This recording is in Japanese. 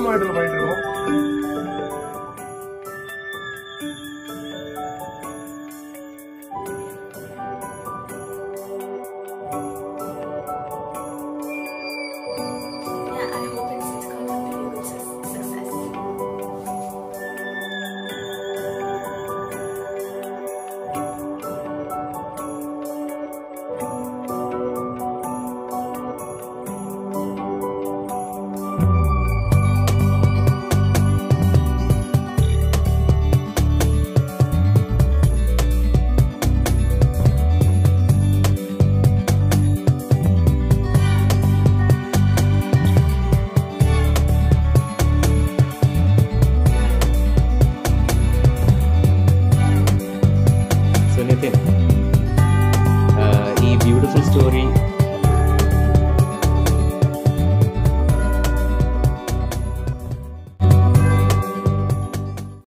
മായിട്ടുള്ള പൈൻഡോ